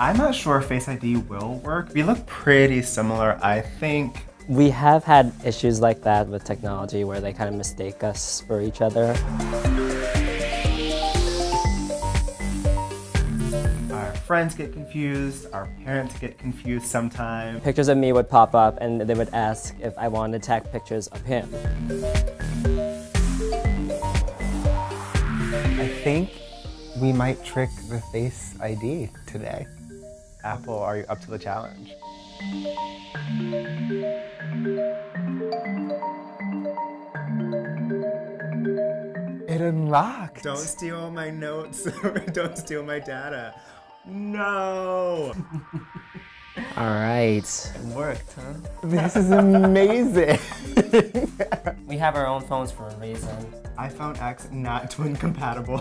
I'm not sure if Face ID will work. We look pretty similar, I think. We have had issues like that with technology where they kind of mistake us for each other. Our friends get confused, our parents get confused sometimes. Pictures of me would pop up and they would ask if I wanted to tag pictures of him. I think we might trick the Face ID today. Apple, are you up to the challenge? It unlocked. Don't steal my notes. Don't steal my data. No. All right. It worked, huh? This is amazing. We have our own phones for a reason. iPhone X not twin compatible.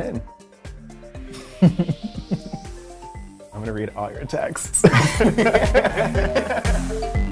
In. I'm gonna read all your texts.